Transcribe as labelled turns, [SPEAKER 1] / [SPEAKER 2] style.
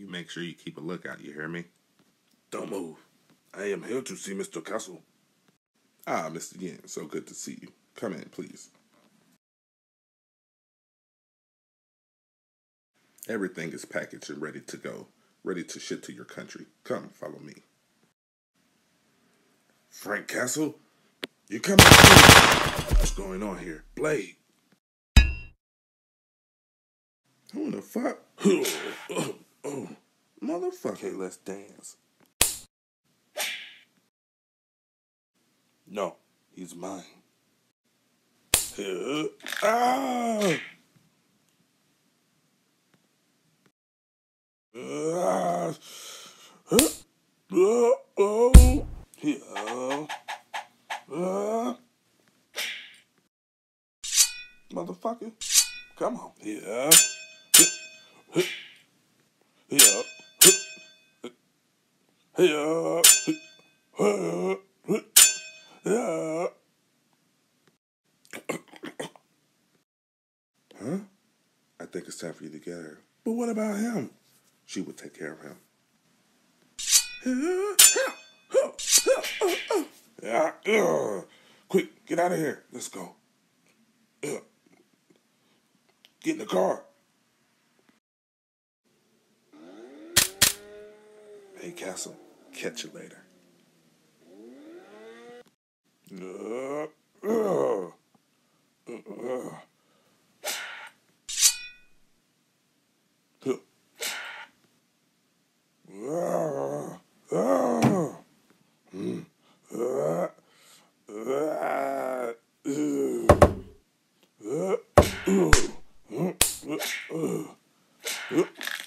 [SPEAKER 1] You make sure you keep a lookout, you hear me?
[SPEAKER 2] Don't move. I am here to see Mr. Castle.
[SPEAKER 3] Ah, Mr. Yen, so good to see you. Come in, please. Everything is packaged and ready to go, ready to ship to your country. Come, follow me.
[SPEAKER 2] Frank Castle? You coming? What's going on here? Blade.
[SPEAKER 3] Who the fuck? Motherfucker.
[SPEAKER 2] Okay, let's dance. No, he's mine. Ah! Oh! Yeah. Motherfucker. Come on. Yeah. Yeah.
[SPEAKER 3] Huh? I think it's time for you to get her. But what about him? She would take care of him.
[SPEAKER 2] Quick, get out of here. Let's go. Get in the car. Hey, Castle. Catch you later. Uh.